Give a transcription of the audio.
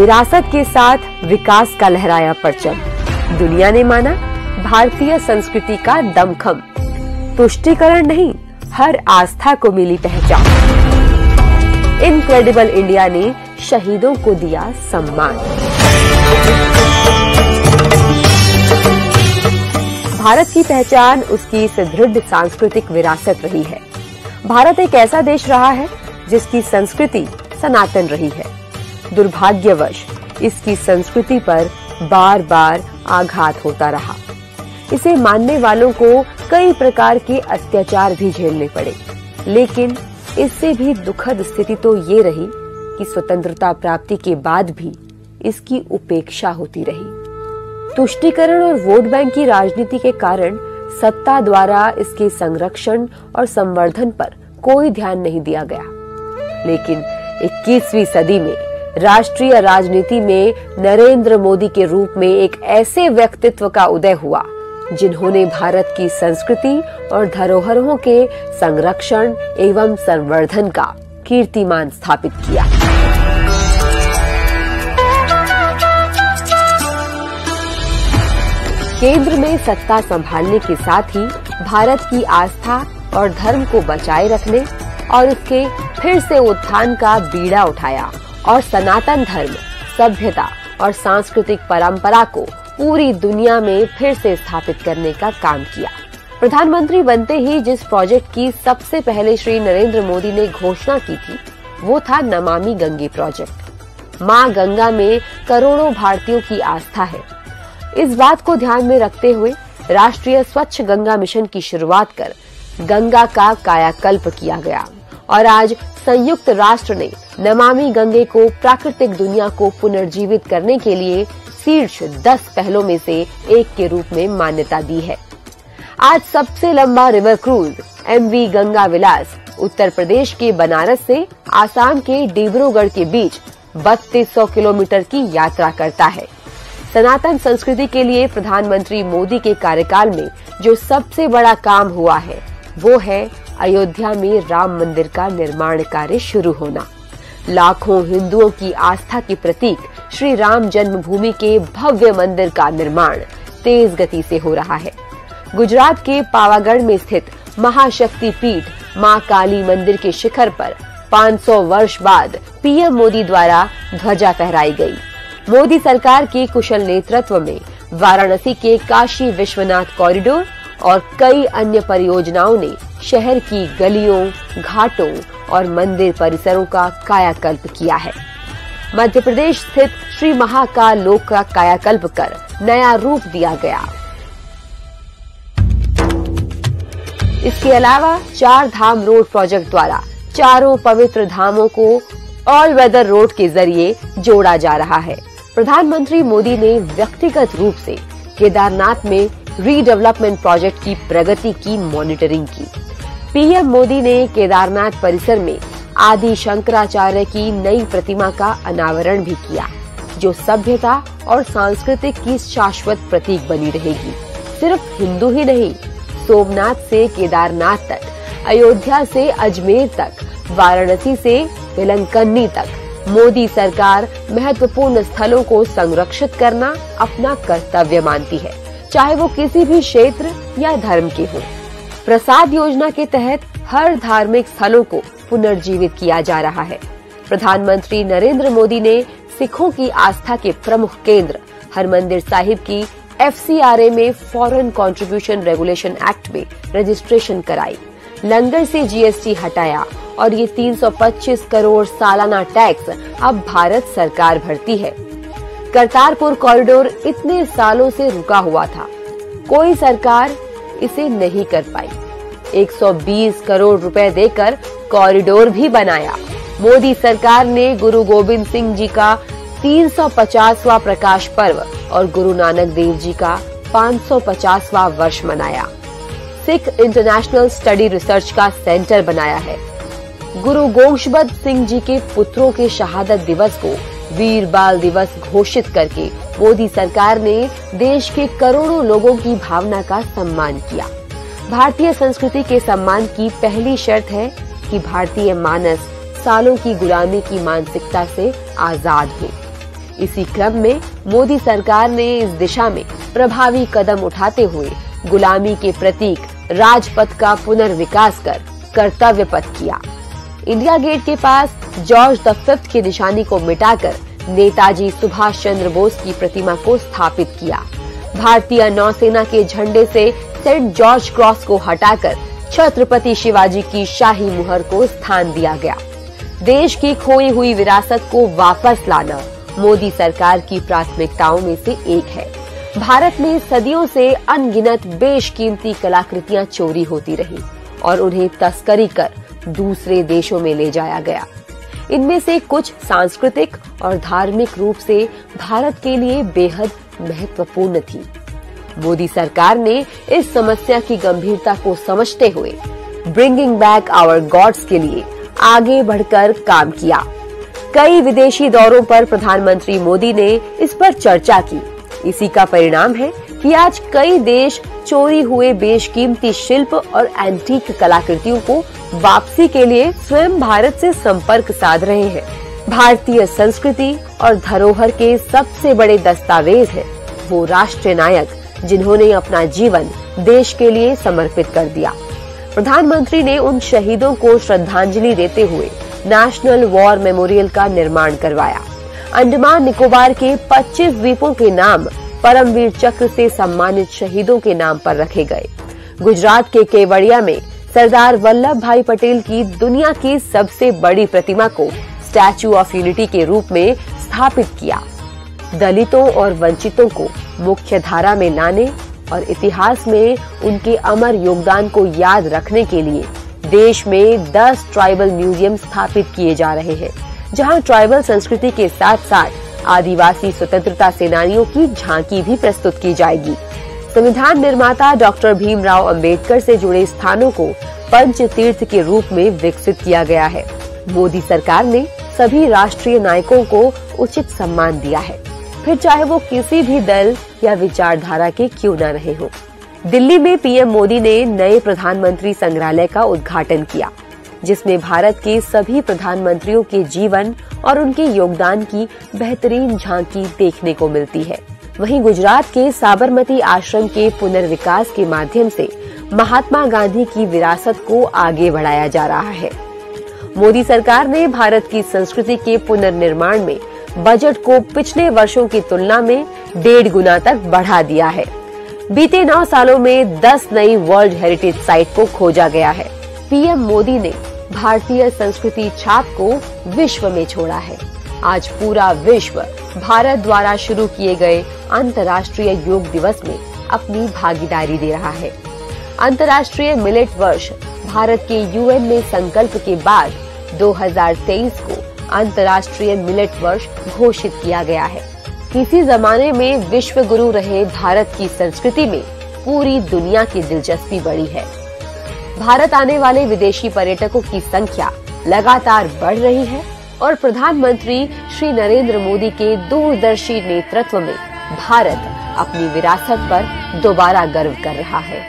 विरासत के साथ विकास का लहराया परचम। दुनिया ने माना भारतीय संस्कृति का दमखम। तुष्टिकरण नहीं, हर आस्था को मिली पहचान। इनक्रेडिबल इंडिया ने शहीदों को दिया सम्मान। भारत की पहचान, उसकी सुदृढ़ सांस्कृतिक विरासत रही है। भारत एक ऐसा देश रहा है जिसकी संस्कृति सनातन रही है। दुर्भाग्यवश इसकी संस्कृति पर बार बार आघात होता रहा। इसे मानने वालों को कई प्रकार के अत्याचार भी झेलने पड़े। लेकिन इससे भी दुखद स्थिति तो ये रही कि स्वतंत्रता प्राप्ति के बाद भी इसकी उपेक्षा होती रही। तुष्टिकरण और वोट बैंक की राजनीति के कारण सत्ता द्वारा इसके संरक्षण और संवर्धन पर कोई ध्यान नहीं दिया गया। लेकिन 21वीं सदी में राष्ट्रीय राजनीति में नरेंद्र मोदी के रूप में एक ऐसे व्यक्तित्व का उदय हुआ, जिन्होंने भारत की संस्कृति और धरोहरों के संरक्षण एवं संवर्धन का कीर्तिमान स्थापित किया। केंद्र में सत्ता संभालने के साथ ही भारत की आस्था और धर्म को बचाए रखने और उसके फिर से उत्थान का बीड़ा उठाया। और सनातन धर्म, सभ्यता और सांस्कृतिक परंपरा को पूरी दुनिया में फिर से स्थापित करने का काम किया। प्रधानमंत्री बनते ही जिस प्रोजेक्ट की सबसे पहले श्री नरेंद्र मोदी ने घोषणा की थी, वो था नमामि गंगे प्रोजेक्ट। माँ गंगा में करोड़ों भारतीयों की आस्था है। इस बात को ध्यान में रखते हुए राष्ट्रीय स्वच्छ गंगा मिशन की शुरुआत कर गंगा का कायाकल्प किया गया। और आज संयुक्त राष्ट्र ने नमामि गंगे को प्राकृतिक दुनिया को पुनर्जीवित करने के लिए शीर्ष दस पहलों में से एक के रूप में मान्यता दी है। आज सबसे लंबा river cruise M V Ganga Vilas Uttar Pradesh के बनारस से आसाम के डिब्रूगढ़ के बीच 3200 किलोमीटर की यात्रा करता है। सनातन संस्कृति के लिए प्रधानमंत्री मोदी के कार्यकाल में जो सबसे बड़ा काम हुआ है, वो है अयोध्या में राम मंदिर का निर्माण कार्य शुरू होना। लाखों हिंदुओं की आस्था के प्रतीक श्री राम जन्मभूमि के भव्य मंदिर का निर्माण तेज गति से हो रहा है। गुजरात के पावागढ़ में स्थित महाशक्ति पीठ माँ काली मंदिर के शिखर पर 500 वर्ष बाद पीएम मोदी द्वारा ध्वजा फहराई गई। मोदी सरकार के कुशल नेतृत्व में वाराणसी के काशी विश्वनाथ कॉरिडोर और कई अन्य परियोजनाओं ने शहर की गलियों, घाटों और मंदिर परिसरों का कायाकल्प किया है। मध्य प्रदेश स्थित श्री महाकाल लोक का कायाकल्प कर नया रूप दिया गया। इसके अलावा चार धाम रोड प्रोजेक्ट द्वारा चारों पवित्र धामों को ऑल वेदर रोड के ज़रिए जोड़ा जा रहा है। प्रधानमंत्री मोदी ने व्यक्तिगत रूप से केदारनाथ में रीडेवलपमेंट प्रोजेक्ट की प्रगति की मॉनिटरिंग की। पीएम मोदी ने केदारनाथ परिसर में आदि शंकराचार्य की नई प्रतिमा का अनावरण भी किया, जो सभ्यता और सांस्कृतिक की शाश्वत प्रतीक बनी रहेगी। सिर्फ़ हिंदू ही नहीं, सोमनाथ से केदारनाथ तक, अयोध्या से अजमेर तक, वाराणसी से विलंकन्नी तक, मोदी सरकार महत्वपूर्ण स्थलों को संरक्षित करना अपना कर्तव्य मानती है, चाहे वो किसी भी क्षेत्र या धर्म के हो। प्रसाद योजना के तहत हर धार्मिक स्थलों को पुनर्जीवित किया जा रहा है। प्रधानमंत्री नरेंद्र मोदी ने सिखों की आस्था के प्रमुख केंद्र, हरमंदिर साहिब की एफसीआरए में फॉरेन कंट्रीब्यूशन रेगुलेशन एक्ट में रजिस्ट्रेशन कराई। लंगर से जीएसटी हटाया और ये 325 करोड़ सालाना टैक्स अब भारत सरकार भरती है। करतारपुर कॉरिडोर इतने सालों से रुका हुआ था। कोई सरकार इसे नहीं कर पाई। 120 करोड़ रुपए देकर कॉरिडोर भी बनाया। मोदी सरकार ने गुरु गोविंद सिंह जी का 350वां प्रकाश पर्व और गुरु नानक देव जी का 550वां वर्ष मनाया। सिख इंटरनेशनल स्टडी रिसर्च का सेंटर बनाया है। गुरु गोशबद सिंह जी के पुत्रों के शहादत दिवस को वीर बाल दिवस घोषित करके मोदी सरकार ने देश के करोड़ों लोगों की भावना का सम्मान किया। भारतीय संस्कृति के सम्मान की पहली शर्त है कि भारतीय मानस सालों की गुलामी की मानसिकता से आज़ाद हो। इसी क्रम में मोदी सरकार ने इस दिशा में प्रभावी कदम उठाते हुए गुलामी के प्रतीक राजपथ का पुनर्विकास कर कर्तव्य पथ किया। इंडिया गेट के पास जॉर्ज द फिफ्थ की निशानी को मिटाकर नेताजी सुभाष चंद्र बोस की प्रतिमा को स्थापित किया। भारतीय नौसेना के झंडे से सेंट जॉर्ज क्रॉस को हटाकर छत्रपति शिवाजी की शाही मुहर को स्थान दिया गया। देश की खोई हुई विरासत को वापस लाना मोदी सरकार की प्राथमिकताओं में से एक है। भारत में सदियों से अनगिनत बेशकीमती कलाकृतियाँ चोरी होती रही और उन्हें तस्करी कर दूसरे देशों में ले जाया गया। इनमें से कुछ सांस्कृतिक और धार्मिक रूप से भारत के लिए बेहद महत्वपूर्ण थी। मोदी सरकार ने इस समस्या की गंभीरता को समझते हुए ब्रिंगिंग बैक आवर गॉड्स के लिए आगे बढ़कर काम किया। कई विदेशी दौरों पर प्रधानमंत्री मोदी ने इस पर चर्चा की। इसी का परिणाम है कि आज कई देश चोरी हुए बेशकीमती शिल्प और एंटीक कलाकृतियों को वापसी के लिए स्वयं भारत से संपर्क साध रहे हैं। भारतीय संस्कृति और धरोहर के सबसे बड़े दस्तावेज़ है। वो राष्ट्रीय नायक जिन्होंने अपना जीवन देश के लिए समर्पित कर दिया। प्रधानमंत्री ने उन शहीदों को श्रद्धांजलि देते हुए नेशनल वॉर मेमोरियल का निर्माण करवाया। अंडमान निकोबार के 25 द्वीपों के नाम परमवीर चक्र से सम्मानित शहीदों के नाम पर रखे गए। गुजरात के केवड़िया में सरदार वल्लभ भाई पटेल की दुनिया की सबसे बड़ी प्रतिमा को स्टैचू ऑफ़ यूनिटी के रूप में स्थापित किया। दलितों और वंचितों को मुख्य धारा में लाने और इतिहास में उनके अमर योगदान को याद रखने के लिए देश में 10 ट्राइबल म्यूज़ियम स्थापित किए जा रहे हैं, जहाँ ट्राइबल संस्कृति के साथ साथ आदिवासी स्वतंत्रता सेनानियों की झांकी भी प्रस्तुत की जाएगी। संविधान निर्माता डॉक्टर भीमराव अंबेडकर से जुड़े स्थानों को पंच तीर्थ के रूप में विकसित किया गया है। मोदी सरकार ने सभी राष्ट्रीय नायकों को उचित सम्मान दिया है। फिर चाहे वो किसी भी दल या विचारधारा के क्यों न रहे हो। दिल्ली में पीएम मोदी ने नए प्रधानमंत्री संग्रहालय का उद्घाटन किया। जिसमें भारत के सभी प्रधानमंत्रियों के जीवन और उनके योगदान की बेहतरीन झांकी देखने को मिलती है। वहीं गुजरात के साबरमती आश्रम के पुनर्विकास के माध्यम से महात्मा गांधी की विरासत को आगे बढ़ाया जा रहा है। मोदी सरकार ने भारत की संस्कृति के पुनर्निर्माण में बजट को पिछले वर्षों की तुलना में डेढ़ गुना तक बढ़ा दिया है। बीते नौ सालों में 10 नई वर्ल्ड हेरिटेज साइट को खोजा गया है। पीएम मोदी ने भारतीय संस्कृति छाप को विश्व में छोड़ा है। आज पूरा विश्व भारत द्वारा शुरू किए गए अंतर्राष्ट्रीय योग दिवस में अपनी भागीदारी दे रहा है। अंतर्राष्ट्रीय मिलेट वर्ष भारत के यूएन में संकल्प के बाद 2023 को अंतर्राष्ट्रीय मिलेट वर्ष घोषित किया गया है। किसी जमाने में विश्व गुरु रहे भारत की संस्कृति में पूरी दुनिया की दिलचस्पी बढ़ी है। भारत आने वाले विदेशी पर्यटकों की संख्या लगातार बढ़ रही है और प्रधानमंत्री श्री नरेंद्र मोदी के दूरदर्शी नेतृत्व में भारत अपनी विरासत पर दोबारा गर्व कर रहा है।